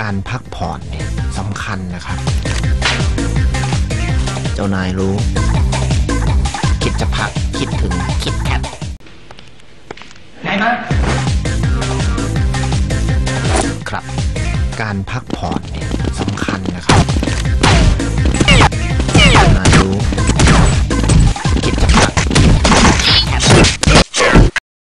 การพักผ่อนเนี่ยสำคัญนะครับ เจ้านายรู้ คิดจะพักคิดถึงคิดแคทไหนมาครับ การพักผ่อนเนี่ยสำคัญ